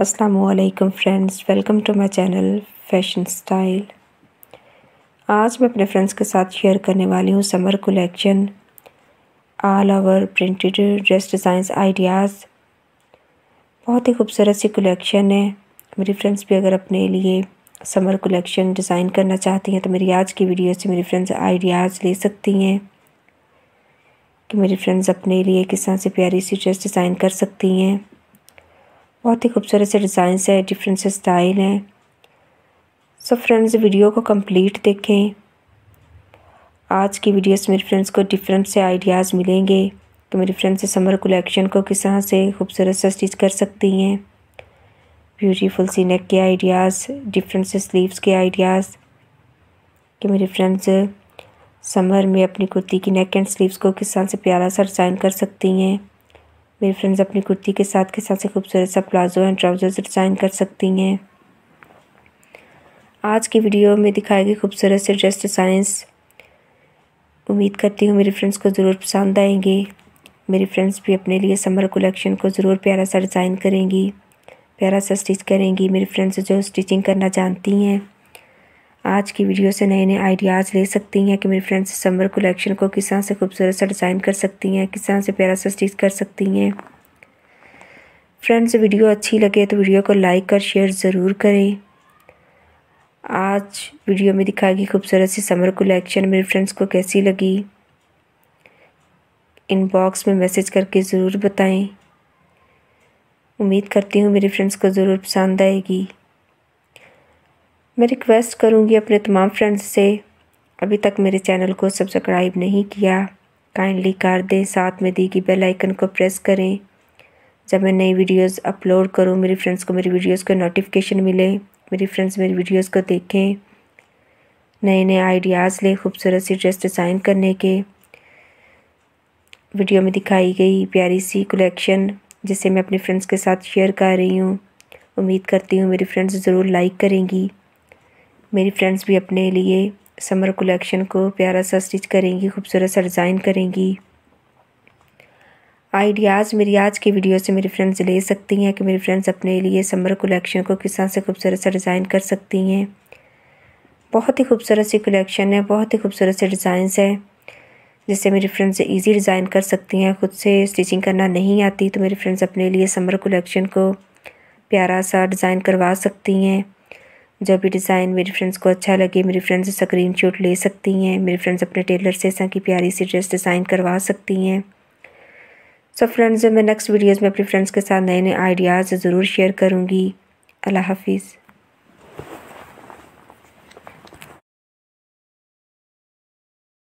असलकम friends welcome to my channel fashion style आज मैं अपने फ्रेंड्स के साथ शेयर करने वाली हूँ summer collection all over printed dress designs ideas बहुत ही खूबसूरत सी कलेक्शन है। मेरी फ्रेंड्स भी अगर अपने लिए समर कलेक्शन डिज़ाइन करना चाहती हैं तो मेरी आज की वीडियो से मेरी फ्रेंड्स आइडियाज़ ले सकती हैं। कि मेरी फ्रेंड्स अपने लिए किस तरह से प्यारी सी ड्रेस डिज़ाइन कर सकती हैं। बहुत ही खूबसूरत से डिज़ाइन है डिफरेंट से स्टाइल हैं। सो फ्रेंड्स वीडियो को कंप्लीट देखें। आज की वीडियो से मेरे फ्रेंड्स को डिफरेंट से आइडियाज़ मिलेंगे। कि मेरी फ्रेंड्स समर कलेक्शन को किस तरह से खूबसूरत से स्टिच कर सकती हैं? ब्यूटीफुल सी नेक के आइडियाज़ डिफरेंट से स्लीव्स के आइडियाज़ कि मेरी फ्रेंड्स समर में अपनी कुर्ती की नेक एंड स्लीव्स को किस तरह से प्यारा सा डिज़ाइन कर सकती हैं। मेरी फ्रेंड्स अपनी कुर्ती के साथ के साथ से खूबसूरत सा प्लाजो एंड ट्राउज़र्स डिज़ाइन कर सकती हैं। आज की वीडियो में दिखाई गई खूबसूरत से ड्रेस डिज़ाइंस उम्मीद करती हूँ मेरी फ्रेंड्स को ज़रूर पसंद आएँगे। मेरी फ्रेंड्स भी अपने लिए समर कलेक्शन को ज़रूर प्यारा सा डिज़ाइन करेंगी, प्यारा सा स्टिच करेंगी। मेरी फ्रेंड्स जो स्टिचिंग करना जानती हैं। आज की वीडियो से नए नए आइडियाज़ ले सकती हैं कि मेरी फ्रेंड्स समर कलेक्शन को किस तरह से खूबसूरत सा डिज़ाइन कर सकती हैं किस तरह से प्यारा सा स्टिच कर सकती हैं। फ्रेंड्स वीडियो अच्छी लगे तो वीडियो को लाइक और शेयर ज़रूर करें। आज वीडियो में दिखाई गई खूबसूरत सी समर कलेक्शन मेरे फ्रेंड्स को कैसी लगी? इनबॉक्स में मैसेज करके ज़रूर बताएँ। उम्मीद करती हूँ मेरे फ्रेंड्स को ज़रूर पसंद आएगी। मैं रिक्वेस्ट करूँगी अपने तमाम फ्रेंड्स से। अभी तक मेरे चैनल को सब्सक्राइब नहीं किया। काइंडली कर दें, साथ में दी गई बेल आइकन को प्रेस करें। जब मैं नई वीडियोस अपलोड करूँ, मेरी फ्रेंड्स को मेरी वीडियोस को नोटिफिकेशन मिले। मेरी फ्रेंड्स मेरी वीडियोस को देखें। नए नए आइडियाज़ लें, खूबसूरत सी ड्रेस डिज़ाइन करने के। वीडियो में दिखाई गई प्यारी सी कलेक्शन जिसे मैं अपने फ्रेंड्स के साथ शेयर कर रही हूँ। उम्मीद करती हूँ मेरी फ्रेंड्स ज़रूर लाइक करेंगी। मेरी फ्रेंड्स भी अपने लिए समर कलेक्शन को प्यारा सा स्टिच करेंगी, खूबसूरत सा डिज़ाइन करेंगी। आइडियाज़ मेरी आज की वीडियो से मेरी फ्रेंड्स ले सकती हैं कि मेरी फ्रेंड्स अपने लिए समर कलेक्शन को किस तरह से खूबसूरत सा डिज़ाइन कर सकती हैं। बहुत ही खूबसूरत सी कलेक्शन है, बहुत ही खूबसूरत से डिज़ाइंस है, जिससे मेरी फ्रेंड्स ईजी डिज़ाइन कर सकती हैं। खुद से स्टिचिंग करना नहीं आती तो मेरी फ्रेंड्स अपने लिए समर कलेक्शन को प्यारा सा डिज़ाइन करवा सकती हैं। जब भी डिज़ाइन मेरी फ्रेंड्स को अच्छा लगे, मेरी फ्रेंड्स स्क्रीन शॉट ले सकती हैं, मेरी फ्रेंड्स अपने टेलर से ऐसा की प्यारी सी ड्रेस डिज़ाइन करवा सकती हैं। सो फ्रेंड्स मैं नेक्स्ट वीडियोज़ में अपनी फ्रेंड्स के साथ नए नए आइडियाज़ ज़रूर शेयर करूँगी। अल्लाह हाफिज़।